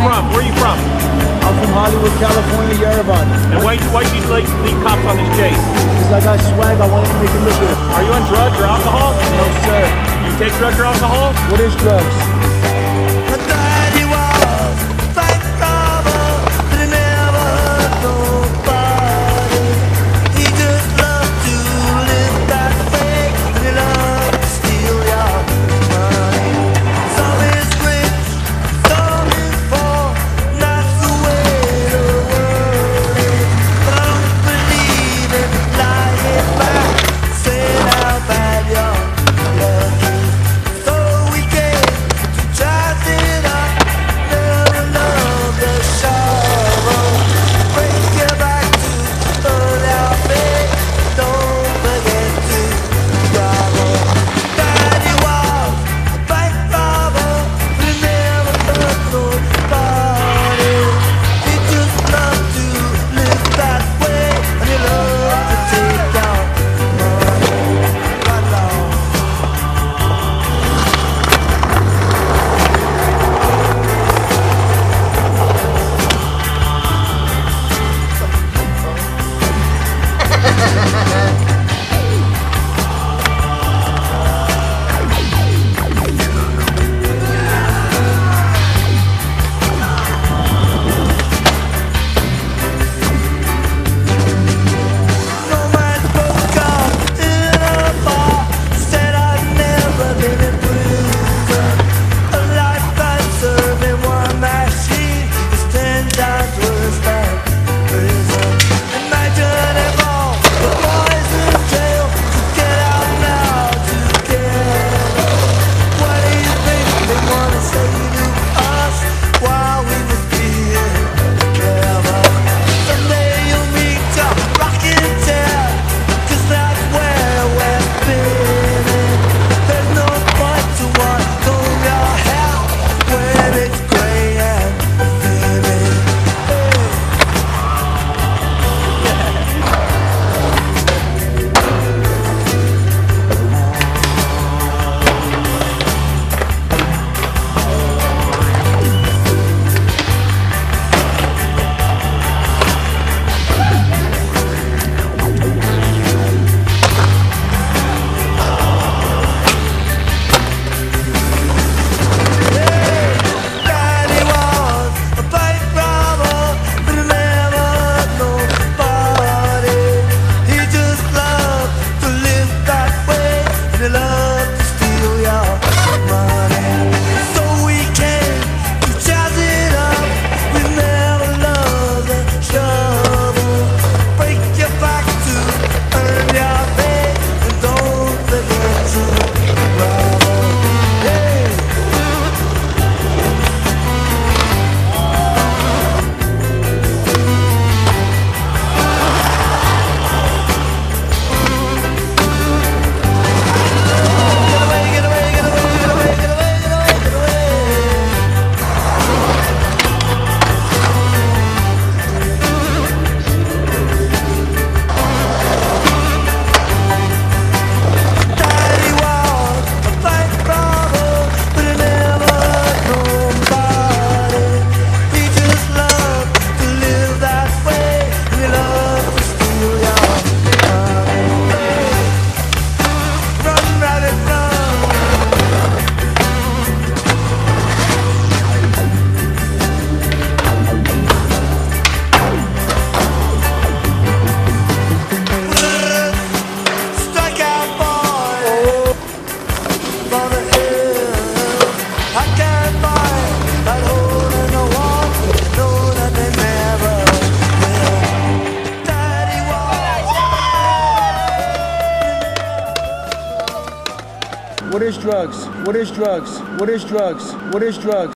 from? Where are you from? I'm from Hollywood, California, Yerevan. And why why you like lead cops on this chase? Because I got swag, I wanted to make it look good. Are you on drugs or alcohol? No, sir. You take drugs or alcohol? What is drugs? Is drugs? What is drugs? What is drugs? What is drugs?